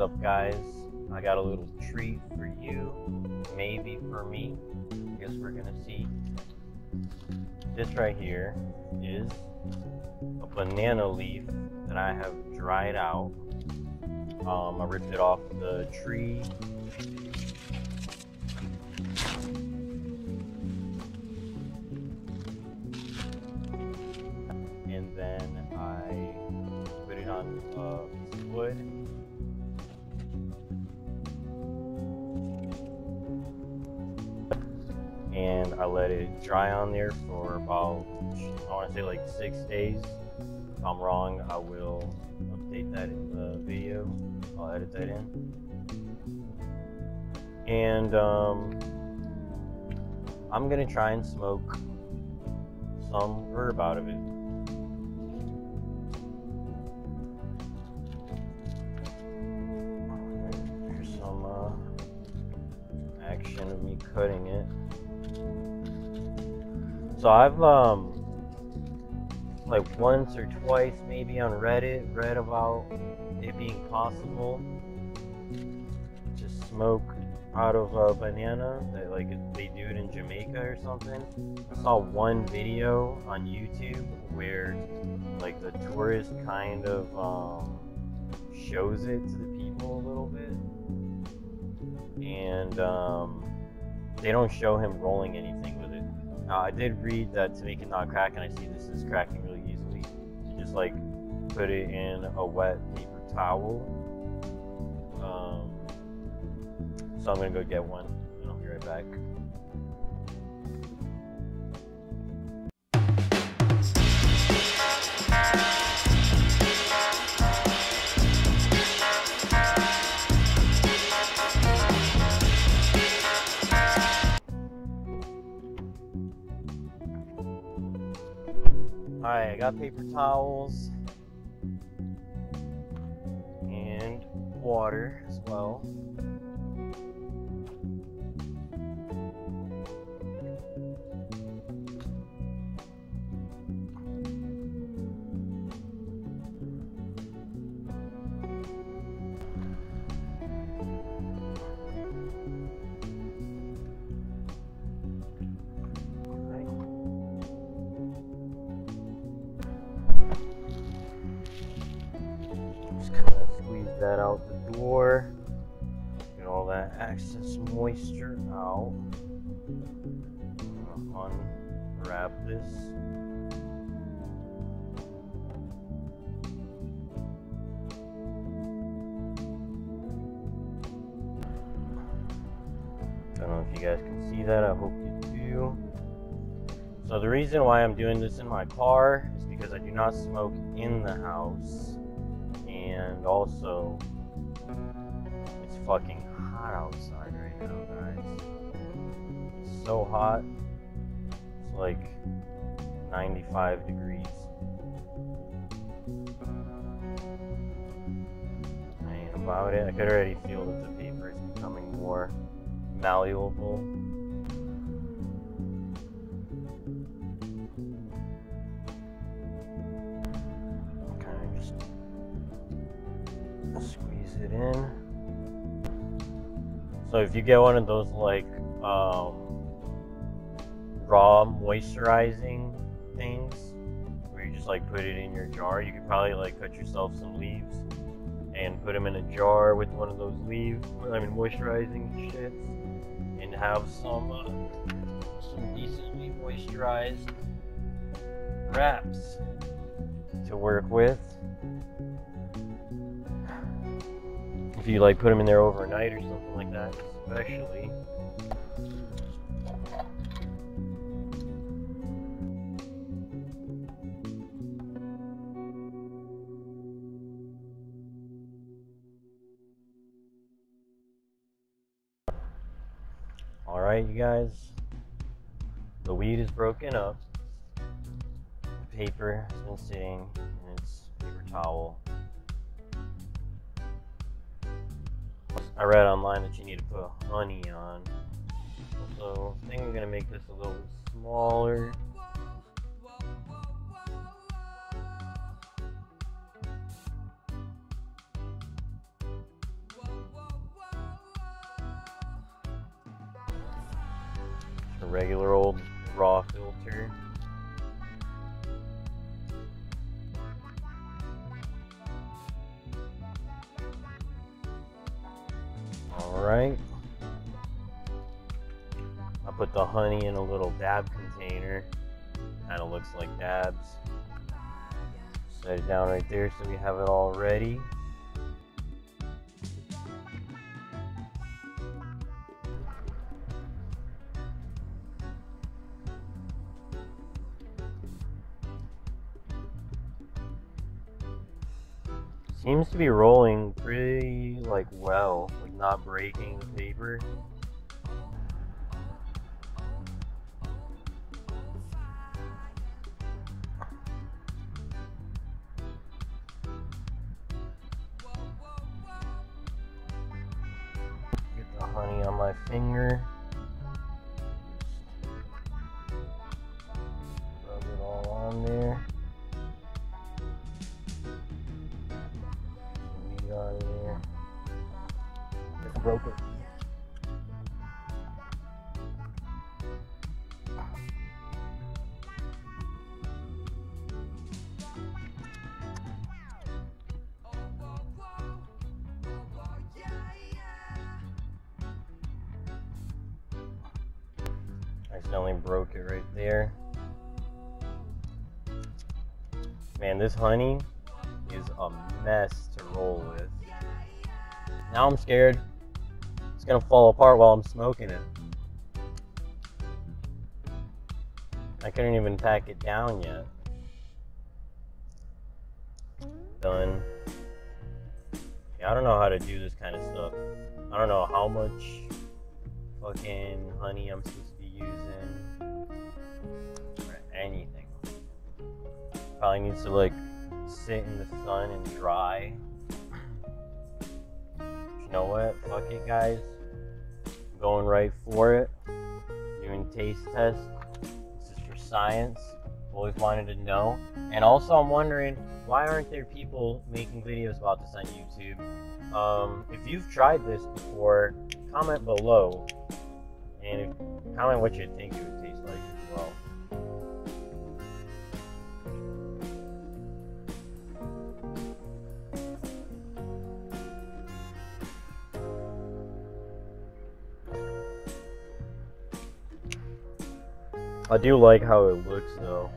up, guys? I got a little treat for you, maybe for me. I guess we're gonna see. This right here is a banana leaf that I have dried out. Um, I ripped it off the tree. And then I put it on of wood. And I let it dry on there for about, I want to say like six days. If I'm wrong, I will update that in the video. I'll edit that in. And um, I'm gonna try and smoke some herb out of it. Here's some uh, action of me cutting it. So I've um like once or twice maybe on Reddit read about it being possible to smoke out of a banana that like they do it in Jamaica or something. I saw one video on YouTube where like the tourist kind of um, shows it to the people a little bit and um, they don't show him rolling anything. Now I did read that to make it not crack and I see this is cracking really easily. Just like put it in a wet paper towel. Um, so I'm gonna go get one and I'll be right back. Alright, I got paper towels and water as well. That excess moisture out. Unwrap this. I don't know if you guys can see that. I hope you do. So the reason why I'm doing this in my car is because I do not smoke in the house. And also, it's fucking hot outside right now, guys. It's so hot. It's like 95 degrees. I ain't about it. I could already feel that the paper is becoming more malleable. kind of just squeeze it in. So if you get one of those like um, raw moisturizing things, where you just like put it in your jar, you could probably like cut yourself some leaves and put them in a jar with one of those leaves, I mean moisturizing shits, and have some uh, some decently moisturized wraps to work with. You like put them in there overnight or something like that, especially. Alright, you guys. The weed is broken up. The paper has been sitting in its paper towel. I read online that you need to put honey on. So I think I'm gonna make this a little smaller. A regular old raw filter. Put the honey in a little dab container. Kind of looks like dabs. Set it down right there so we have it all ready. Seems to be rolling pretty like well, like not breaking the paper. My finger. Accidentally broke it right there. Man, this honey is a mess to roll with. Now I'm scared. It's gonna fall apart while I'm smoking it. I couldn't even pack it down yet. Done. Yeah, I don't know how to do this kind of stuff. I don't know how much fucking honey I'm supposed using or anything. Probably needs to like sit in the sun and dry. You know what? Fuck it, guys. Going right for it. Doing taste test. This is for science. Always wanted to know. And also, I'm wondering why aren't there people making videos about this on YouTube? Um, if you've tried this before, comment below and if, comment what you think it would taste like as well. I do like how it looks though.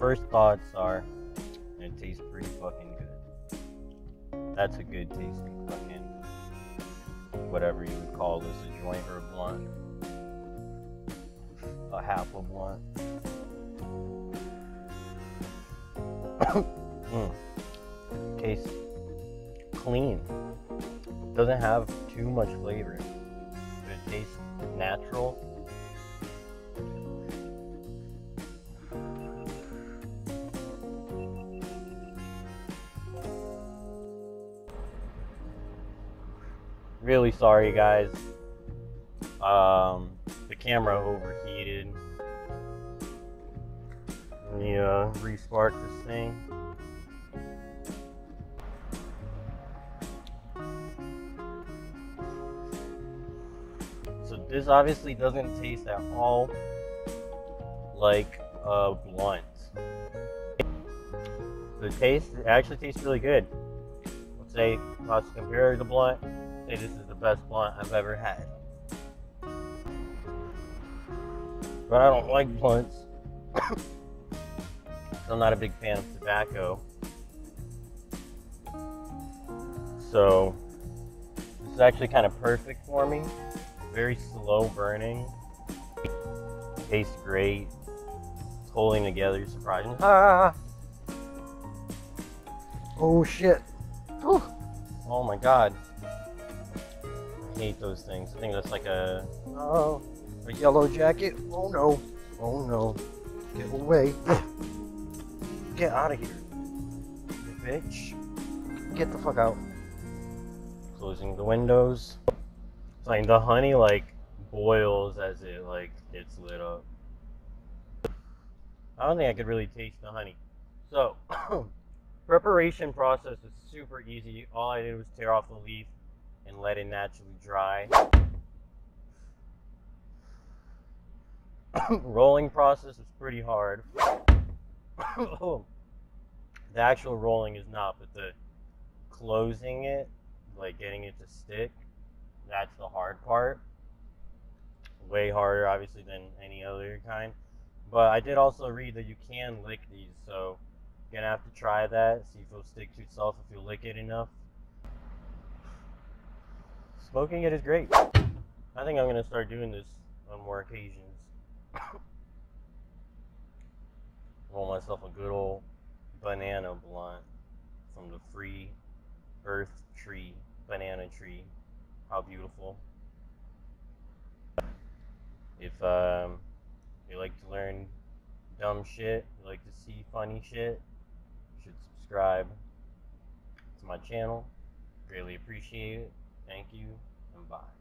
First thoughts are, it tastes pretty fucking good. That's a good tasting fucking whatever you would call this, a joint or a blunt. A half a blunt. mm. Tastes clean. Doesn't have too much flavor. It tastes natural. Really sorry, guys. Um, the camera overheated. Let me uh, respark this thing. So this obviously doesn't taste at all like a blunt. The taste it actually tastes really good. Let's say let's compare the blunt. Say this is the best blunt I've ever had. But I don't like blunts. I'm not a big fan of tobacco. So this is actually kind of perfect for me. Very slow burning. Tastes great. It's holding together surprising. Ah! Oh shit. Whew. Oh my god. I hate those things. I think that's like a oh a yellow jacket. Oh no. Oh no. Get away. Get out of here. You bitch. Get the fuck out. Closing the windows. It's like the honey like boils as it like gets lit up. I don't think I could really taste the honey. So, preparation process is super easy. All I did was tear off the leaf and let it naturally dry. rolling process is pretty hard. the actual rolling is not, but the closing it, like getting it to stick, that's the hard part. Way harder, obviously, than any other kind. But I did also read that you can lick these, so you're gonna have to try that, see if it'll stick to itself if you lick it enough. Smoking it is great. I think I'm gonna start doing this on more occasions. Roll myself a good old banana blunt from the free earth tree, banana tree. How beautiful. If um, you like to learn dumb shit, you like to see funny shit, you should subscribe to my channel. Greatly appreciate it. Thank you, and bye.